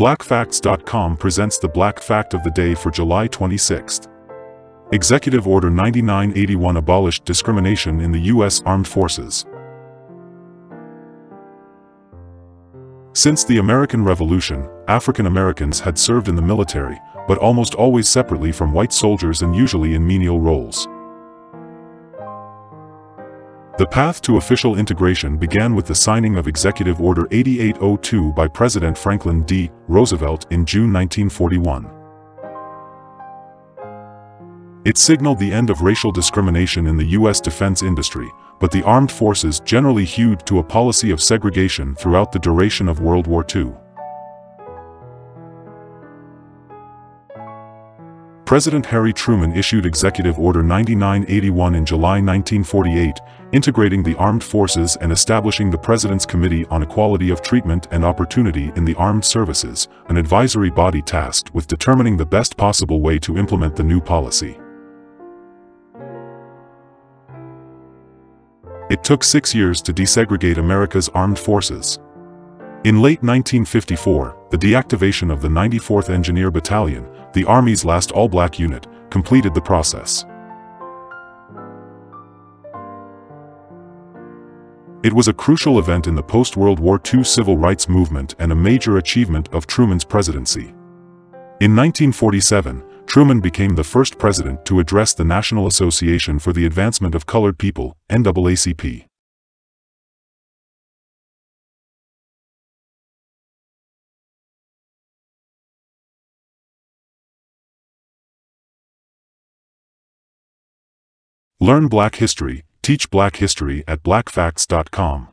BlackFacts.com presents the Black Fact of the Day for July 26. Executive Order 9981 abolished discrimination in the U.S. Armed Forces. Since the American Revolution, African Americans had served in the military, but almost always separately from white soldiers and usually in menial roles. The path to official integration began with the signing of Executive Order 8802 by President Franklin D. Roosevelt in June 1941. It signaled the end of racial discrimination in the U.S. defense industry, but the armed forces generally hewed to a policy of segregation throughout the duration of World War II. President Harry Truman issued Executive Order 9981 in July 1948, integrating the armed forces and establishing the President's Committee on Equality of Treatment and Opportunity in the Armed Services, an advisory body tasked with determining the best possible way to implement the new policy. It took six years to desegregate America's armed forces. In late 1954, the deactivation of the 94th Engineer Battalion, the Army's last all-black unit, completed the process. It was a crucial event in the post-World War II civil rights movement and a major achievement of Truman's presidency. In 1947, Truman became the first president to address the National Association for the Advancement of Colored People, NAACP. Learn Black History, teach Black History at blackfacts.com.